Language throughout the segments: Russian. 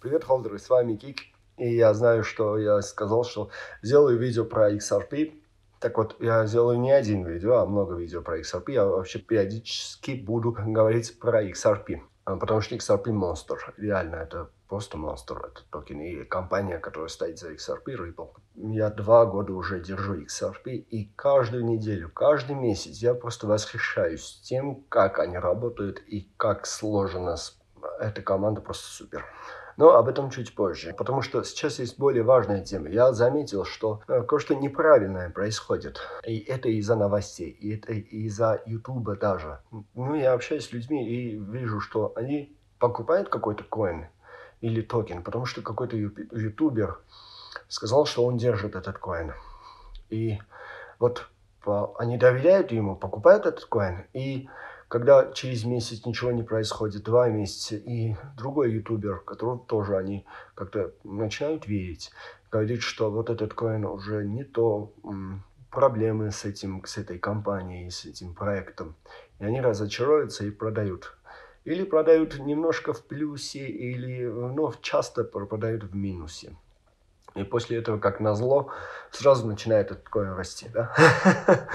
Привет, холдеры, с вами Кик. И я знаю, что я сказал, что сделаю видео про XRP. Так вот, я сделаю не один видео, а много видео про XRP. Я вообще периодически буду говорить про XRP. А, потому что XRP монстр. Реально, это просто монстр, этот токен. И компания, которая стоит за XRP, Ripple. Я два года уже держу XRP. И каждую неделю, каждый месяц я просто восхищаюсь тем, как они работают и как сложена эта команда. Просто супер. Но об этом чуть позже, потому что сейчас есть более важная тема. Я заметил, что э, кое-что неправильное происходит. И это из-за новостей, и это из-за Ютуба даже. Ну, я общаюсь с людьми и вижу, что они покупают какой-то коин или токен, потому что какой-то ютубер сказал, что он держит этот коин. И вот они доверяют ему, покупают этот коин, и когда через месяц ничего не происходит, два месяца, и другой ютубер, которого тоже они как-то начинают верить, говорит, что вот этот коин уже не то, проблемы с этим, с этой компанией, с этим проектом. И они разочаруются и продают. Или продают немножко в плюсе, или ну, часто продают в минусе. И после этого, как назло, сразу начинает этот коин расти. Да?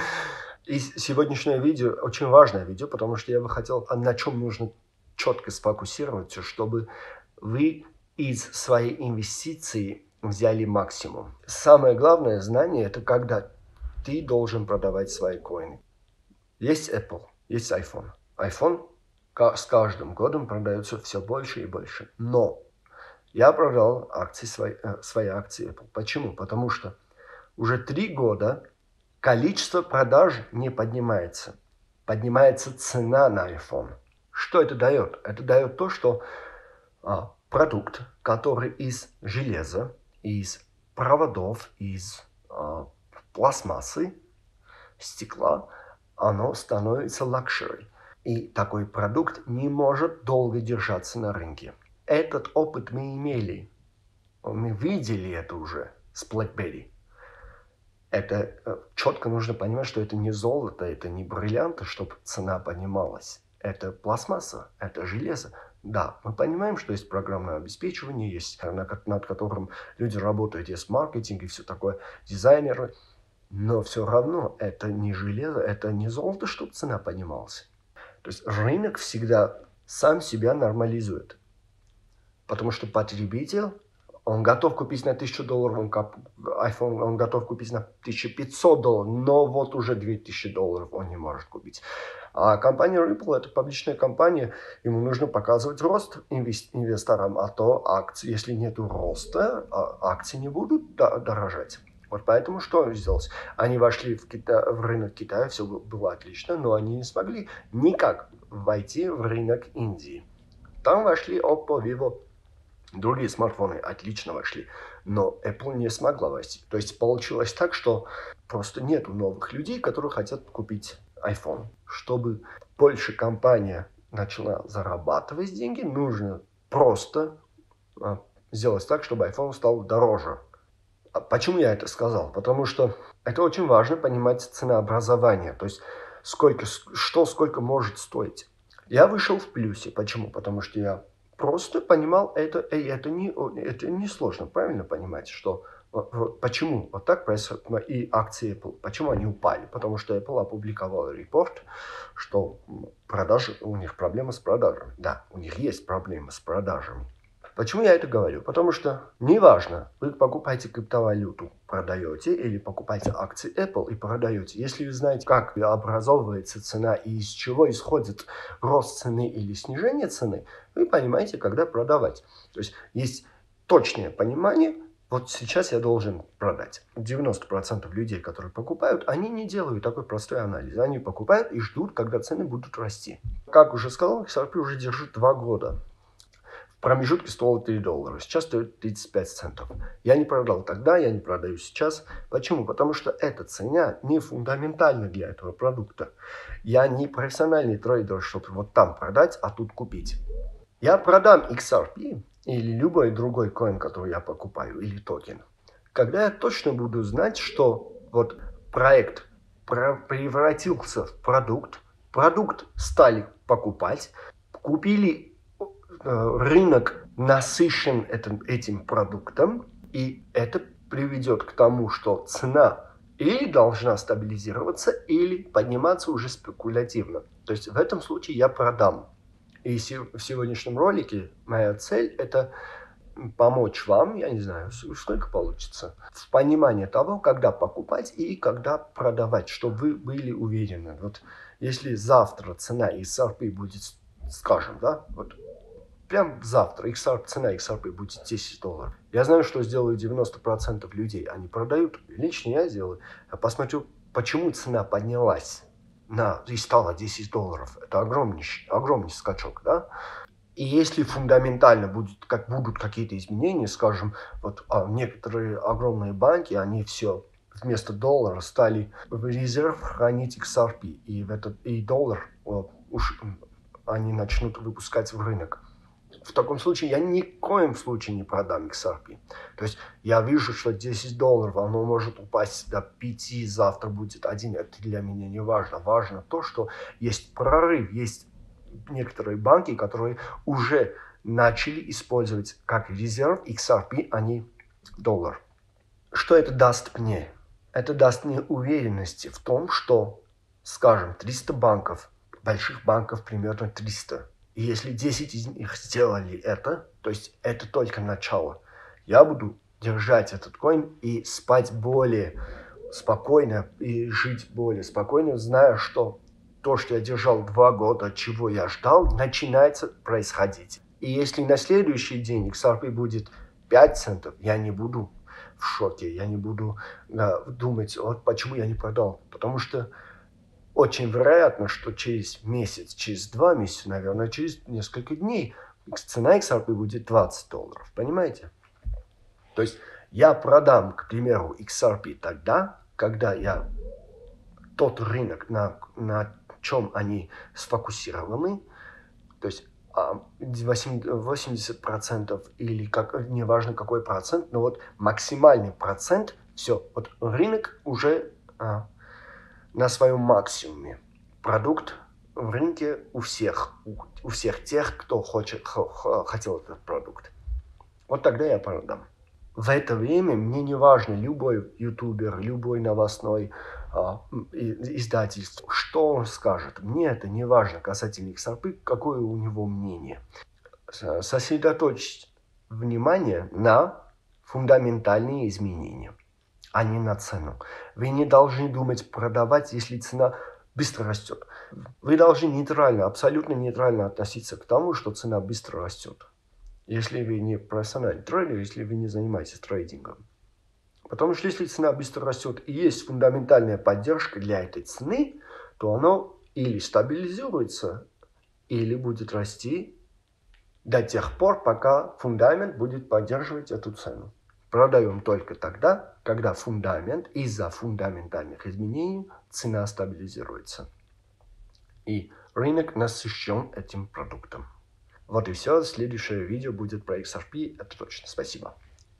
И сегодняшнее видео очень важное видео, потому что я бы хотел, а на чем нужно четко сфокусироваться, чтобы вы из своей инвестиции взяли максимум. Самое главное знание, это когда ты должен продавать свои коины. Есть Apple, есть iPhone. iPhone с каждым годом продается все больше и больше. Но я продал акции, свои, э, свои акции Apple. Почему? Потому что уже три года количество продаж не поднимается. Поднимается цена на iPhone. Что это дает? Это дает то, что а, продукт, который из железа, из проводов, из а, пластмассы, стекла, оно становится luxury. И такой продукт не может долго держаться на рынке. Этот опыт мы имели. Мы видели это уже с BlackBerry это э, четко нужно понимать, что это не золото, это не бриллианты, чтобы цена поднималась. Это пластмасса, это железо. Да, мы понимаем, что есть программное обеспечивание, есть э, над которым люди работают, есть маркетинг и все такое, дизайнеры. Но все равно это не железо, это не золото, чтобы цена поднималась. То есть рынок всегда сам себя нормализует. Потому что потребитель он готов купить на 1000 долларов, он iPhone он готов купить на 1500 долларов, но вот уже 2000 долларов он не может купить. А компания Ripple это публичная компания, ему нужно показывать рост инвесторам, а то акции, если нет роста, а акции не будут дорожать. Вот поэтому что сделать? Они вошли в, Кита... в рынок Китая, все было отлично, но они не смогли никак войти в рынок Индии. Там вошли Oppo, Vivo, Другие смартфоны отлично вошли, но Apple не смогла войти. То есть получилось так, что просто нет новых людей, которые хотят купить iPhone. Чтобы больше компания начала зарабатывать деньги, нужно просто а, сделать так, чтобы iPhone стал дороже. А почему я это сказал? Потому что это очень важно понимать ценообразование, то есть сколько, что сколько может стоить. Я вышел в плюсе. Почему? Потому что я просто понимал это, и это не, это не сложно, правильно понимать, что почему вот так происходит и акции Apple, почему они упали? Потому что Apple опубликовал репорт, что продажи, у них проблемы с продажами. Да, у них есть проблемы с продажами. Почему я это говорю? Потому что неважно, вы покупаете криптовалюту, продаете, или покупаете акции Apple и продаете. Если вы знаете, как образовывается цена и из чего исходит рост цены или снижение цены, вы понимаете, когда продавать. То есть есть точное понимание, вот сейчас я должен продать. 90% людей, которые покупают, они не делают такой простой анализ. Они покупают и ждут, когда цены будут расти. Как уже сказал, XRP уже держит 2 года промежутке стоило 3 доллара, сейчас стоит 35 центов. Я не продал тогда, я не продаю сейчас. Почему? Потому что эта цена не фундаментальна для этого продукта. Я не профессиональный трейдер, чтобы вот там продать, а тут купить. Я продам XRP или любой другой coin, который я покупаю, или токен, когда я точно буду знать, что вот проект превратился в продукт, продукт стали покупать, купили рынок насыщен этим, этим продуктом, и это приведет к тому, что цена или должна стабилизироваться, или подниматься уже спекулятивно. То есть в этом случае я продам. И в сегодняшнем ролике моя цель – это помочь вам, я не знаю, сколько получится, в понимании того, когда покупать и когда продавать, чтобы вы были уверены. Вот если завтра цена XRP будет, скажем, да, вот прям завтра XR, цена XRP будет 10 долларов. Я знаю, что сделают 90% людей. Они продают. Лично я сделаю. Я посмотрю, почему цена поднялась на и стала 10 долларов. Это огромный, огромный скачок, да? И если фундаментально будет, как будут какие-то изменения, скажем, вот а, некоторые огромные банки, они все вместо доллара стали в резерв хранить XRP, и, в этот, и доллар вот, уж они начнут выпускать в рынок. В таком случае я ни в коем случае не продам XRP. То есть я вижу, что 10 долларов, оно может упасть до 5, завтра будет 1. Это для меня не важно. Важно то, что есть прорыв, есть некоторые банки, которые уже начали использовать как резерв XRP, а не доллар. Что это даст мне? Это даст мне уверенности в том, что, скажем, 300 банков, больших банков примерно 300, и если 10 из них сделали это, то есть это только начало, я буду держать этот коин и спать более спокойно и жить более спокойно, зная, что то, что я держал два года, чего я ждал, начинается происходить. И если на следующий день XRP будет 5 центов, я не буду в шоке, я не буду э, думать, вот почему я не продал. Потому что очень вероятно, что через месяц, через два месяца, наверное, через несколько дней цена XRP будет 20 долларов. Понимаете? То есть я продам, к примеру, XRP тогда, когда я тот рынок, на, на чем они сфокусированы, то есть 80% а, или как, неважно какой процент, но вот максимальный процент, все, вот рынок уже а, на своем максимуме. Продукт в рынке у всех, у, у всех тех, кто хочет, хотел этот продукт. Вот тогда я продам. В это время мне не важно, любой ютубер, любой новостной а, издательство, что он скажет. Мне это не важно касательно XRP, какое у него мнение. Сосредоточить внимание на фундаментальные изменения, а не на цену. Вы не должны думать продавать, если цена быстро растет. Вы должны нейтрально, абсолютно нейтрально относиться к тому, что цена быстро растет. Если вы не профессиональный трейдер, если вы не занимаетесь трейдингом. Потому что если цена быстро растет и есть фундаментальная поддержка для этой цены, то оно или стабилизируется, или будет расти до тех пор, пока фундамент будет поддерживать эту цену. Продаем только тогда, когда фундамент из-за фундаментальных изменений цена стабилизируется. И рынок насыщен этим продуктом. Вот и все. Следующее видео будет про XRP. Это точно. Спасибо.